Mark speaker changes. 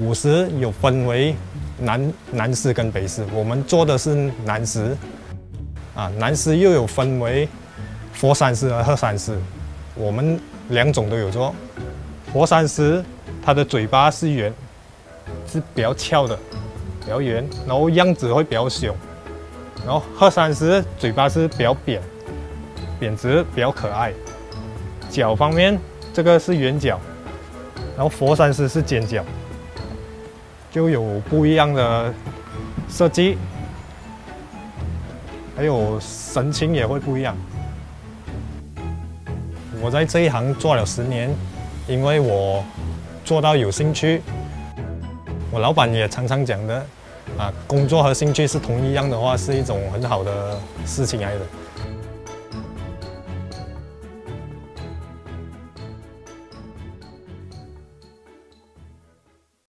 Speaker 1: 五十有分为南南狮跟北狮，我们做的是南狮，啊，南狮又有分为佛山狮和鹤山狮，我们两种都有做。佛山狮它的嘴巴是圆，是比较翘的，比较圆，然后样子会比较凶。然后鹤山狮嘴巴是比较扁，扁直，比较可爱。脚方面，这个是圆角，然后佛山狮是尖角。就有不一样的设计，还有神情也会不一样。我在这一行做了十年，因为我做到有兴趣。我老板也常常讲的，啊，工作和兴趣是同一样的话，是一种很好的事情来的。